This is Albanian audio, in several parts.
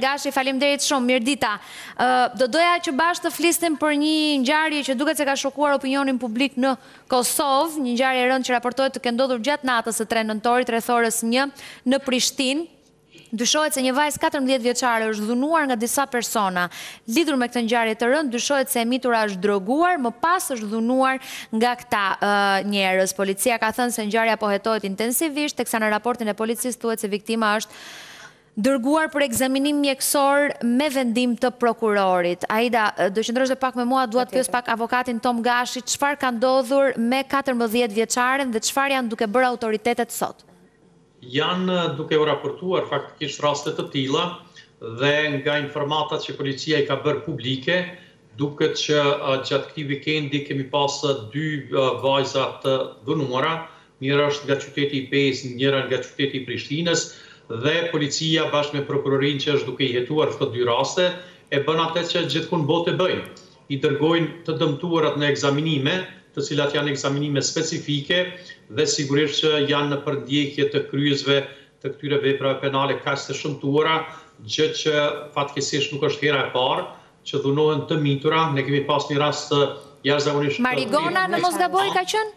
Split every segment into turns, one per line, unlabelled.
Gashi, faleminderit shumë, mirëdita. Do doja që bashkë të flisnim për një ngjarje që duket se ka shokuar opinionin publik në Kosovë, një ngjarje e rëndë që raportohet të ketë ndodhur gjatë natës së 3 nëntorit rreth orës 1 në Prishtinë. Dyshohet se një vajzë 14 vjeçare është dhunuar nga disa persona. Lidhur me këtë ngjarje të rëndë, dyshohet se e mitura është droguar, më pas është dhunuar nga këta njerëz. Policia ka thënë se ngjarja po hetohet intensivisht, teksa në raportin e policisë thuhet se viktima është dërguar për ekzaminim mjekësor me vendim të prokurorit. Aida, do qëndrosh dhe pak me mua, dua të pyes pak avokatin Tom Gashi, çfarë ka ndodhur me katërmbëdhjetë vjeçaren dhe çfarë janë duke bërë autoritetet sot?
Janë duke u raportuar faktikisht raste të tilla dhe nga informatat që policia i ka bërë publike, duket që gjatë këtij vikendi kemi pas dy vajza të dhunuara, njëra është nga qyteti i Pejës, njëra nga qyteti i Prishtinës dhe policia bashkë me prokurorinë që është duke i hetuar këto dy raste, e bën atë që gjithkund në botë e bëjnë, i dërgojnë të dëmtuarat në ekzaminime, të cilat janë ekzaminime specifike dhe sigurisht që janë në përndjekje të kryesve të këtyre veprave penale kaq të shëmtuara, gjë që fatkeqësisht nuk është hera e parë që dhunohen të mitura, ne kemi pasë një rast jashtëzakonisht të
vështirë. Marigona, në
mos gaboj, ka qenë?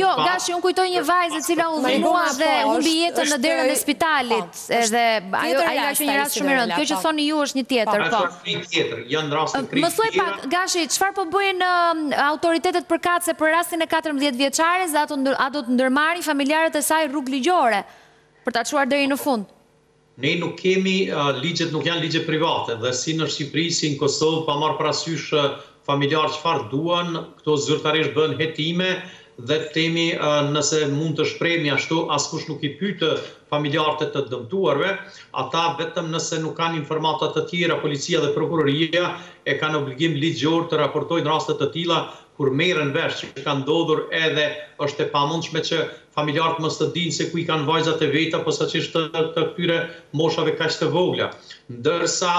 Jo, Gashi, unë kujtoj një vajzë e cila u dhunua dhe humbi jetën në derën e spitalit, edhe ajo ka qenë një rast shumë i rëndë. Kjo që thoni ju është një tjetër,
po. Më
thuaj pak, Gashi, çfarë po bëjnë autoritetet përkatëse për rastin e katërmbëdhjetë vjeçares dhe a do të ndërmarrin familjarët e saj rrugë ligjore për ta çuar deri në fund?
Ne nuk kemi, ligjet nuk janë ligje private dhe si në Shqipëri si në Kosovë pa marrë parasysh familjarë çfarë duan, këto zyrtarisht bëhen hetime dhe të themi nëse mund të shprehemi ashtu askush nuk i pyet familjarët e të dëmtuarve, ata vetëm nëse nuk kanë informata të tjera policia dhe prokuroria e kanë obligim ligjor të raportojnë raste të tilla kur merren vesh që kanë ndodhur edhe është e pamundshme që Familjarët mos të dinë se ku i kanë vajzat e veta posaçërisht të këtyre moshave kaq të vogla. Ndërsa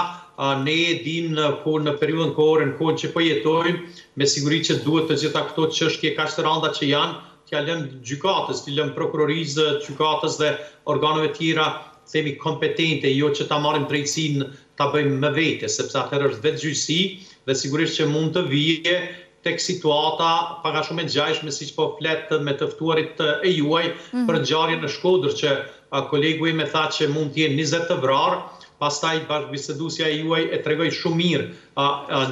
ne e dimë në periudhën kohore në kohën që po jetojmë, me siguri që duhet të gjitha këto çështje kaq të rënda që janë t'ia lëmë gjykatës, t'i lëmë prokurorisë, gjykatës dhe organeve tjera të themi kompetente, jo që ta marrim drejtësinë ta bëjmë me vete, sepse atëherë është vetëgjyqësi dhe sigurisht që mund të vijë tek situata pak a shumë e ngjajshme siç po flet me të ftuarit e juaj për ngjarjen në Shkodër që kolegu im e tha që mund të jenë njëzet të vrarë, pastaj bashkëbiseduesja e juaj e tregoi shumë mirë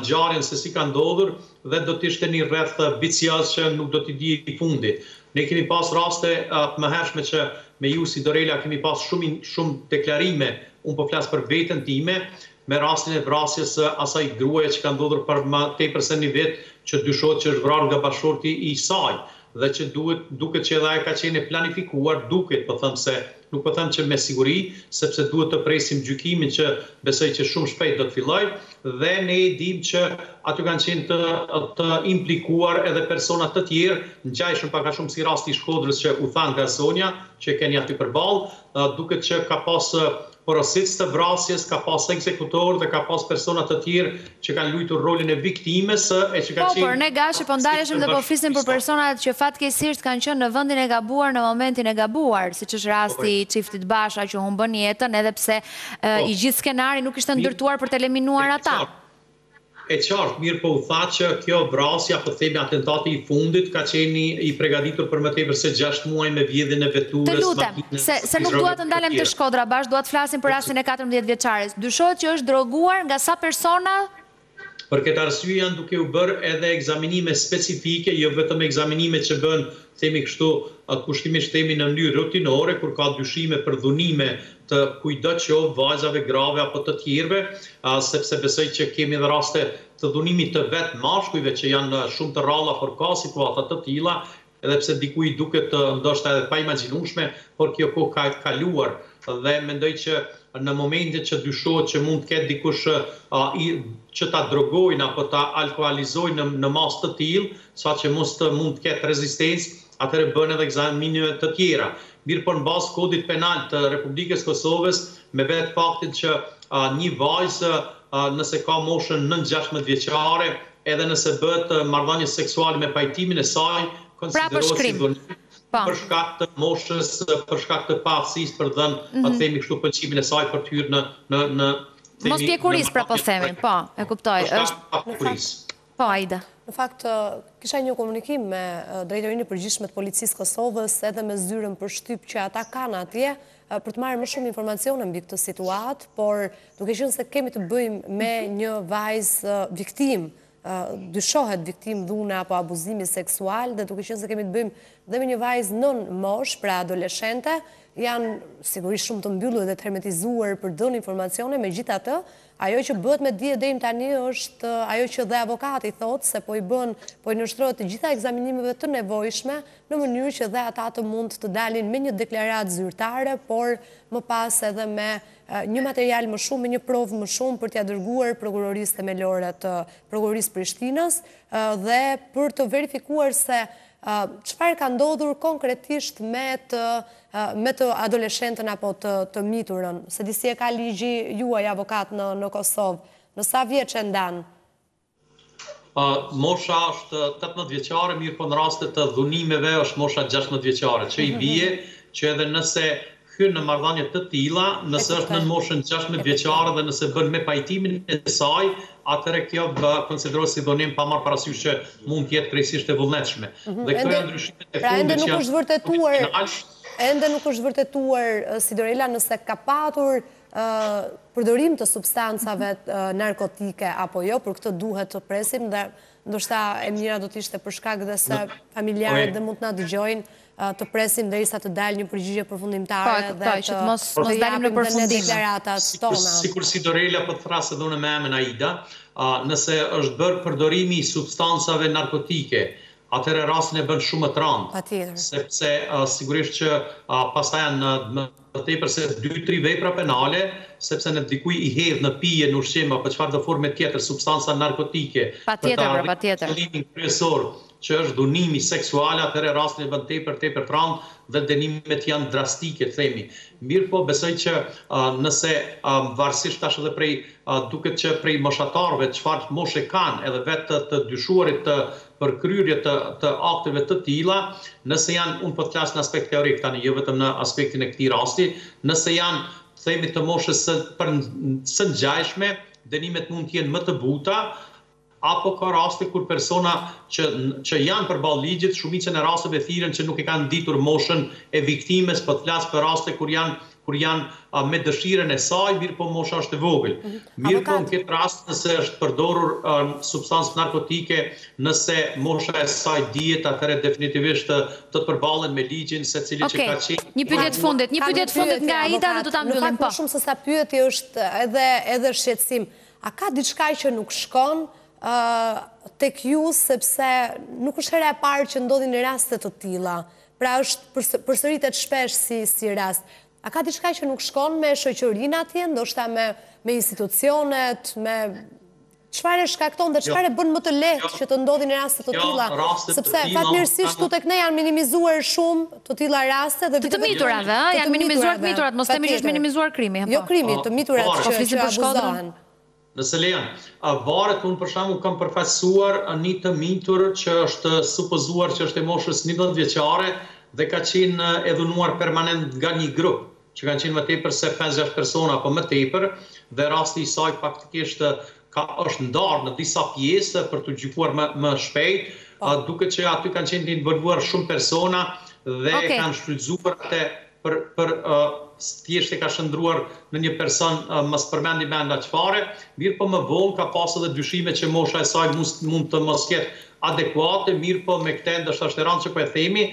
ngjarjen se si ka ndodhur dhe do të ishte një rreth vicioz që nuk do t'i dihej fundi. Ne kemi pasë raste të mëhershme që me ju si Dorela kemi pasë shumë shumë deklarime, unë po flas për veten time, me rastin e vrasjes së asaj gruaje që ka ndodhur për më tepër se një vit, që dyshohet që është vrarë nga bashkëshorti i saj dhe që duhet, duket që edhe ajo ka qenë e planifikuar, duket, po them se, nuk po them që me siguri, sepse duhet të presim gjykimin që besoj që shumë shpejt do të fillojë, dhe ne e dimë që aty kanë qenë të të implikuar edhe persona të tjerë, ngjajshëm pak a shumë si rasti i Shkodrës që u tha nga zonja që e keni aty përballë, duket që ka pas porositës të vrasjes ka pasë ekzekutorë dhe ka pasë persona të tjerë që kanë lujtur rolin e viktimës e që ka
qenë... Po, por ne, Gashi, po ndaleshim dhe po flisnim për personat që fatkeqësisht kanë qenë në vendin e gabuar në momentin e gabuar, siç është rasti i çiftit Basha që humbën jetën edhe pse i gjithë skenari nuk ishte ndërtuar për të eliminuar ata.
E qartë, mirëpo u tha që kjo vrasje apo themi atentati i fundit ka qenë i pregaditur për më tepër se gjashtë muaj me vjedhjen e veturës,
makinës, se se nuk dua të ndalem te Shkodra bash, dua të flasim për rastin e katërmbëdhjetë vjeçares. Dyshohet që është droguar nga sa persona.
Për këtë arsye janë duke u bërë edhe ekzaminime specifike, jo vetëm ekzaminime që bëhen, themi kështu, kushtimisht themi në mënyrë rutinore kur ka dyshime për dhunime të kujtdo qoftë vajzave, grave apo të tjerëve, sepse besoj që kemi edhe raste të dhunimit të vetë mashkujve që janë shumë të rralla, por ka situata të tilla, edhe pse diku i duket ndoshta edhe e paimagjinueshme, por kjo kohë ka kaluar dhe mendoj që në momentin që dyshohet që mund të ketë dikush që ta drogojnë apo ta alkoolizojnë në masë të tillë, saqë mos të mund të ketë rezistencë, atëherë bëhen edhe ekzaminime të tjera. Mirëpo në bazë të Kodit Penal të Republikës së Kosovës, me vetë faktin që një vajzë nëse ka moshën nën gjashtëmbëdhjetë vjeçare, edhe nëse bëhet marrëdhënie seksuale me pajtimin e saj,
konsiderohet si dhunë
për shkak të moshës, për shkak të paaftësisë për të dhënë, të themi kështu, pëlqimin e saj për të hyrë në,
themi, në marrëdhënie. Mospjekurisë, pra po themi, po, e kuptoj, është.
Për shkak të papjekurisë.
Po, Aida.
Në fakt, kisha një komunikim me Drejtorinë e Përgjithshme të Policisë së Kosovës edhe me zyrën për shtyp që ata kanë atje për të marrë më shumë informacione mbi këtë situatë, por duke qenë se kemi të bëjmë me një vajzë viktimë, dyshohet viktimë dhune apo abuzimi seksual, dhe duke qenë se kemi të bëjmë dhe me një vajzë nën moshë, pra adoleshente, janë sigurisht shumë të mbyllur dhe të hermetizuar për të dhënë informacione, megjithatë, Ajo që bëhet me dije deri më tani është ajo që dhe avokati thotë se po i bën, po i nënshtrohet të gjitha ekzaminimeve të nevojshme në mënyrë që dhe ata të mund të dalin me një deklaratë zyrtare, por më pas edhe me një material më shumë, me një provë më shumë për t'ia dërguar Prokurorisë Themelore të Prokurorisë Prishtinës dhe për të verifikuar se çfarë ka ndodhur konkretisht me të me të adoleshenten apo të të miturën, se di si e ka ligji juaj avokat në në Kosovë, në sa vjeç e ndan?
Ë mosha është tetëmbëdhjetë vjeçare, mirëpo në raste të dhunimeve është mosha gjashtëmbëdhjetë vjeçare, që i bie që edhe nëse hyn në marrëdhënie të tilla, nëse është nën moshën gjashtëmbëdhjetë vjeçare dhe nëse bën me pajtimin e saj, atëherë kjo konsiderohet si dhunim pa marrë parasysh që mund të jetë krejtësisht e vullnetshme.
Dhe këto janë ndryshimet e fundit që janë origjinale. Ende nuk është vërtetuar Sidorela nëse ka patur përdorim të substancave narkotike apo jo, për këtë duhet të presim dhe Ndoshta e mira do të ishte për shkak dhe se familjarët dhe mund të na dëgjojnë të presim derisa të dalë një përgjigje përfundimtare
dhe të japim dhe ne deklaratat
tona. Sikur Sidorela po të thrasë dhe unë me emër Aida, nëse është bërë përdorimi i substancave narkotike, atëherë rastin e bën shumë më të rëndë. Patjetër. Sepse sigurisht që pastaj janë më tepër se dy, tri vepra penale, sepse në dikujt i hedh në pije, në ushqim apo çfarëdo forme tjetër substanca narkotike
për ta arritur qëllimin kryesor,
që është dhunimi seksual, atëherë rastin e bën tepër, tepër të rëndë dhe dënimet janë drastike, të themi. Mirëpo, besoj që nëse varësisht tash edhe prej, duket që prej moshatarëve, çfarë moshe kanë, edhe vetë të dyshuarit të për kryerje të të akteve të tilla, nëse janë, unë po të flas në aspekt teorik tani, jo vetëm në aspektin e këtij rasti, nëse janë, themi, të moshës së ngjashme, dënimet mund të jenë më të buta, apo ka raste kur persona që që janë përballë ligjit, shumicën e rasteve thirren që nuk e kanë ditur moshën e viktimës, po të flas për raste kur janë kur janë me dëshirën e saj, mirëpo mosha është e vogël. Mirëpo në këtë rast nëse është përdorur substancë narkotike, nëse mosha e saj dihet, atëherë definitivisht do të përballen me ligjin secili që ka qenë.
Një pyetje të fundit, një pyetje të fundit nga Aida dhe do ta mbyllim. Avokat,
në fakt më shumë se sa pyetje është edhe edhe shqetësim. A ka diçka që nuk shkon tek ju sepse nuk është hera e parë që ndodhin raste të tilla Pra është përsëritet shpesh si si rast. A ka diçka që nuk shkon me shoqërinë atje, ndoshta me me institucionet, me çfarë e shkakton dhe jo. çfarë e bën më të lehtë jo. që të ndodhin raste të jo, tilla? Sepse fatmirësisht këtu tek ne janë minimizuar shumë të tilla raste
dhe të miturave, ëh, janë minimizuar të miturat, mos themi që është minimizuar krimi, apo.
Jo krimi, të miturat që flisim për Shkodrën.
Nëse lejon. Varet, unë për shembull kam përfaqësuar një të mitur që është supozuar që është e moshës njëmbëdhjetë vjeçare dhe ka qenë e dhunuar permanent nga një grup, që kanë qenë më tepër se pesë gjashtë persona apo më tepër dhe rasti i saj faktikisht ka është ndarë në disa pjesë për t'u gjykuar më më shpejt, duke qenë aty kanë qenë të involvuar shumë persona dhe kanë shfrytëzuar atë për për thjesht e ka shndërruar në një person mos përmend me emra çfarë, mirëpo më vonë ka pas edhe dyshime që mosha e saj mund të mos jetë adekuate, mirëpo me këtë ndoshta është e rëndë që po e themi,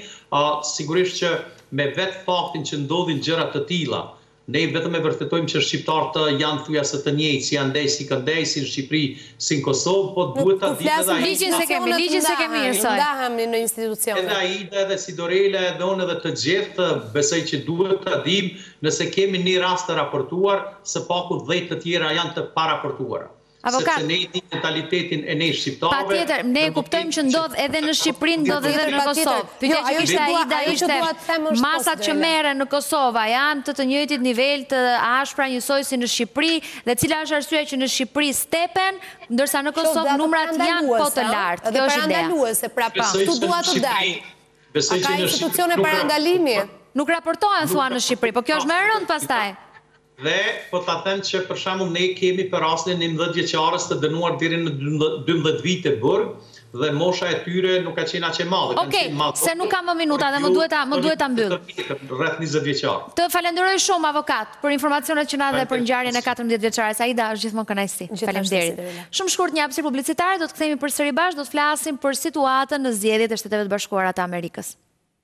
sigurisht që me vetë faktin që ndodhin gjëra të tilla, ne vetëm e vërtetojmë që shqiptarët janë thuajse të njëjtë, si andej si këndej, si në Shqipëri Si në Kosovë po duhet ta
ditë edhe Aida. Ligjin s'e kemi, ligjin s'e kemi njësoj.
Ndahemi në institucione.
Edhe Aida edhe Sidorela, Edon, edhe të gjithë, besoj që duhet ta dimë, nëse kemi një rast të raportuar, së paku dhjetë të tjera janë të paraportuara.
Avokat.
Sepse ne e dimë mentalitetin e ne
shqiptarëve. Patjetër, ne
e
kuptojmë që ndodh edhe në Shqipëri, ndodh edhe në Kosovë. Pyetja që kishte Aida ishte, masat që merren në Kosovë, a janë të të njëjtit nivel të ashpra njësoj si në Shqipëri, Dhe cila është arsyeja që në Shqipëri stepen, ndërsa në Kosovë numrat janë po të lartë. Kjo është ideja.
Këtu dua të dal.
Besoj që
institucione parandalimi?
Nuk raportohen thua në Shqipëri, po kjo është më e rëndë pastaj.
Dhe po ta them që për shembull ne kemi për rastin e njëmbëdhjetëvjeçares të dënuar deri në dymbëdhjetë vite burg, dhe mosha e tyre nuk ka qenë aq e madhe. Ok,
se nuk kam më minuta dhe më duhet ta më duhet ta mbyll.
Rreth 20 vjeçar.
Të falenderoj shumë avokat për informacionet që na dhe për ngjarjen e katërmbëdhjetëvjeçares. Aida, është gjithmonë kënaqësi. Faleminderit. Shumë shkurt një hapësirë publicitare, do të kthehemi përsëri bashkë, do të flasim për situatën në zgjedhjet e Shteteve të Bashkuara të Amerikës.